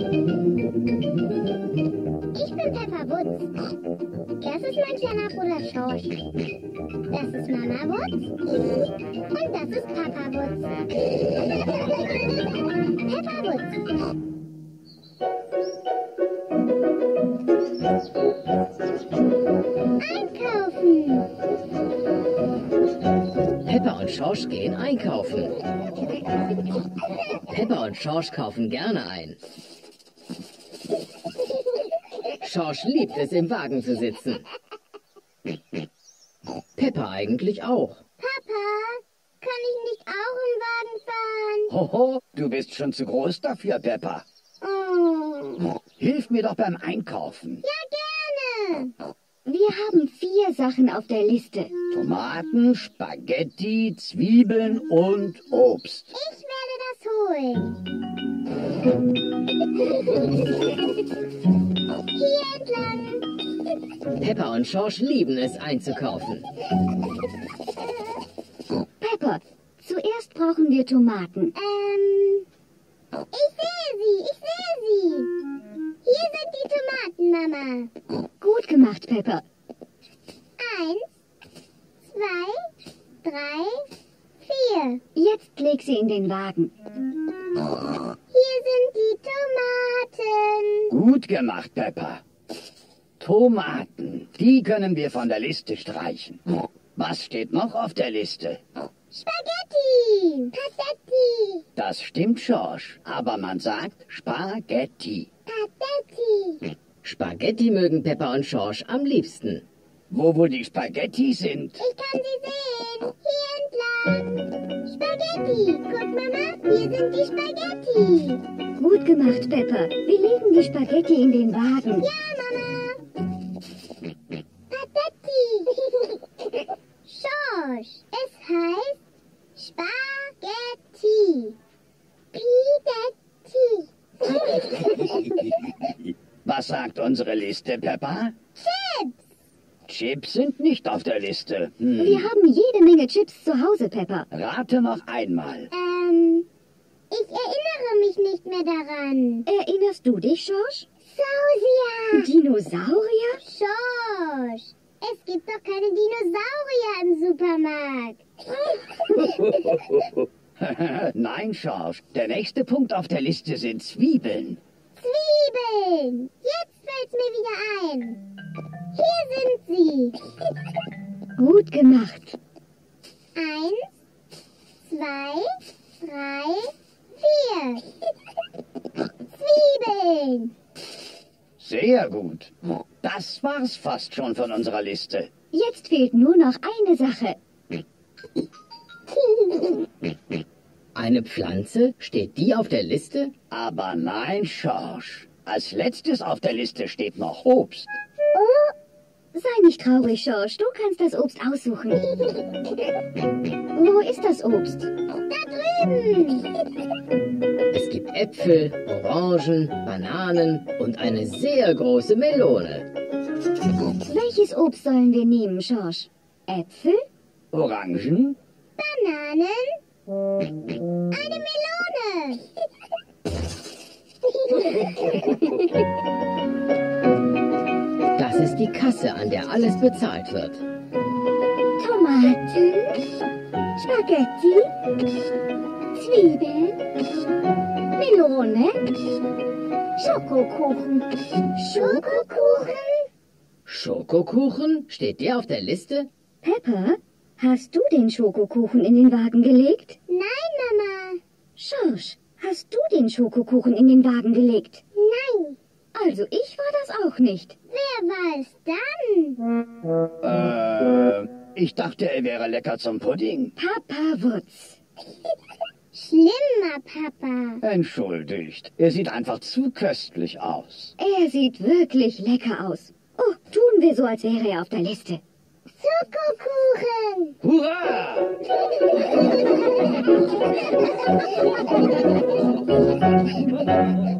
Ich bin Peppa Wutz. Das ist mein kleiner Bruder Schorsch. Das ist Mama Wutz. Und das ist Papa Wutz. Peppa Wutz. Einkaufen. Peppa und Schorsch gehen einkaufen. Peppa und Schorsch kaufen gerne ein. Schorsch liebt es, im Wagen zu sitzen. Peppa eigentlich auch. Papa, kann ich nicht auch im Wagen fahren? Hoho, du bist schon zu groß dafür, Peppa. Oh. Hilf mir doch beim Einkaufen. Ja, gerne. Wir haben vier Sachen auf der Liste. Tomaten, Spaghetti, Zwiebeln und Obst. Ich werde das holen. Hier entlang. Peppa und Schorsch lieben es einzukaufen. Pepper, zuerst brauchen wir Tomaten. Ähm, ich sehe sie, ich sehe sie. Hier sind die Tomaten, Mama. Gut gemacht, Pepper. Eins, zwei, drei, vier. Jetzt leg sie in den Wagen. Hier sind die Tomaten. Gut gemacht, Peppa. Tomaten, die können wir von der Liste streichen. Was steht noch auf der Liste? Spaghetti. Patetti. Das stimmt, Schorsch, aber man sagt Spaghetti. Patetti. Spaghetti mögen Peppa und Schorsch am liebsten. Wo wohl die Spaghetti sind? Ich kann sie sehen. Hier entlang. Spaghetti. Guck, Mama, hier sind die Spaghetti. Gut gemacht, Pepper. Wir legen die Spaghetti in den Wagen. Ja, Mama. Patetti. Schorsch. Es heißt Spaghetti. Pidetti. Was sagt unsere Liste, Peppa? Chips. Chips sind nicht auf der Liste. Hm. Wir haben jede Menge Chips zu Hause, Pepper. Rate noch einmal. Ähm, ich erinnere mich nicht mehr daran. Erinnerst du dich, Schorsch? Sausia. Dinosaurier? Schorsch. Es gibt doch keine Dinosaurier im Supermarkt. Nein, Schorsch. Der nächste Punkt auf der Liste sind Zwiebeln. Zwiebeln. Jetzt fällt's mir wieder ein. Hier sind sie. Gut gemacht. Eins, zwei, drei, vier. Zwiebeln. Sehr gut. Das war's fast schon von unserer Liste. Jetzt fehlt nur noch eine Sache. Eine Pflanze? Steht die auf der Liste? Aber nein, Schorsch. Als letztes auf der Liste steht noch Obst. Sei nicht traurig, Schorsch. Du kannst das Obst aussuchen. Wo ist das Obst? Da drüben. Äpfel, Orangen, Bananen und eine sehr große Melone. Welches Obst sollen wir nehmen, Schorsch? Äpfel? Orangen? Bananen. Eine Melone. Das ist die Kasse, an der alles bezahlt wird. Tomaten? Spaghetti? Zwiebeln? Melone? Schokokuchen? Schokokuchen. Schokokuchen? Steht der auf der Liste? Pepper, hast du den Schokokuchen in den Wagen gelegt? Nein, Mama. Schorsch, hast du den Schokokuchen in den Wagen gelegt? Nein. Also ich war das auch nicht. Wer war es dann? Äh, ich dachte, er wäre lecker zum Pudding. Papa Wutz. Schlimmer Papa. Entschuldigt. Er sieht einfach zu köstlich aus. Er sieht wirklich lecker aus. Oh, tun wir so, als wäre er auf der Liste. Schokokuchen. Hurra!